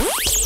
Bye.